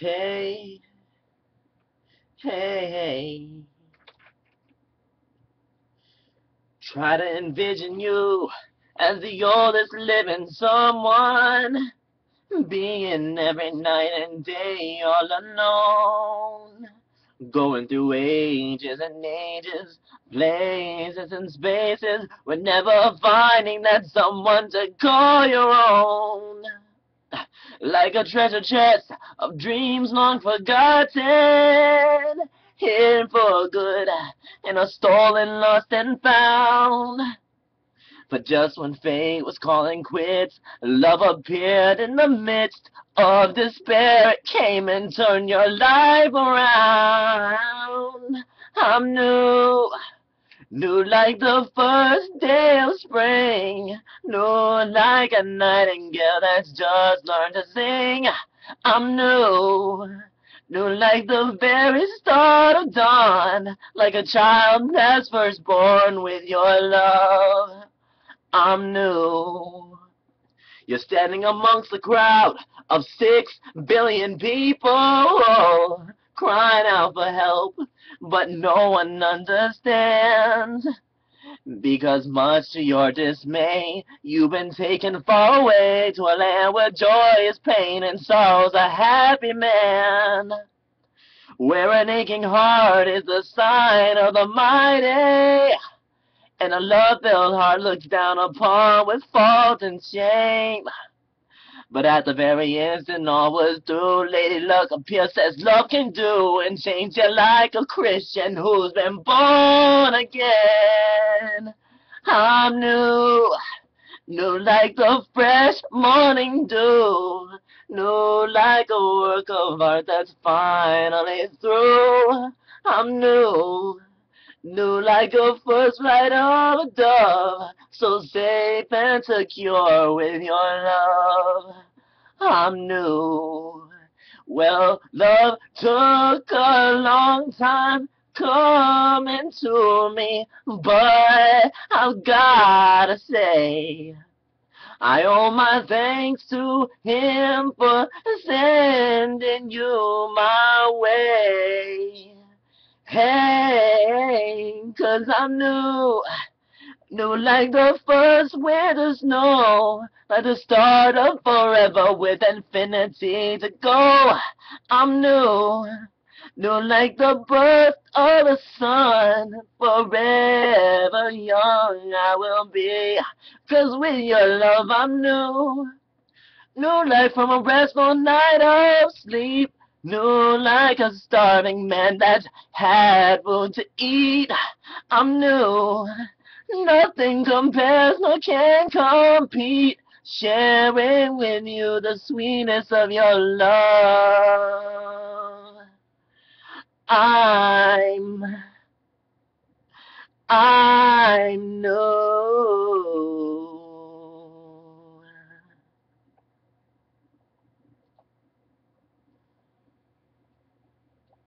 Hey, hey, hey. Try to envision you as the oldest living someone, being every night and day all alone, going through ages and ages, places and spaces, but never finding that someone to call your own like a treasure chest of dreams long forgotten, hidden for good, and a stolen, lost, and found. But just when fate was calling quits, love appeared in the midst of despair. It came and turned your life around. I'm new. New like the first day of spring, new like a nightingale that's just learned to sing. I'm new, new like the very start of dawn, like a child that's first born with your love. I'm new. You're standing amongst the crowd of six billion people crying out for help but no one understands. Because much to your dismay, you've been taken far away to a land where joy is pain and sorrow's a happy man. Where an aching heart is the sign of the mighty, and a love-filled heart looks down upon with fault and shame. But at the very instant all was through, Lady Luck appears as love can do and change you like a Christian who's been born again. I'm new, new like the fresh morning dew, new like a work of art that's finally through. I'm new. New like a first flight of a dove, so safe and secure with your love. I'm new. Well, love took a long time coming to me, but I've gotta say, I owe my thanks to him for sending you my way. Hey, cause I'm new, new like the first winter snow, like the start of forever with infinity to go. I'm new, new like the birth of the sun, forever young I will be, cause with your love I'm new, new life from a restful night of sleep. New like a starving man that had food to eat. I'm new. Nothing compares, no can compete. Sharing with you the sweetness of your love. I'm, I'm new.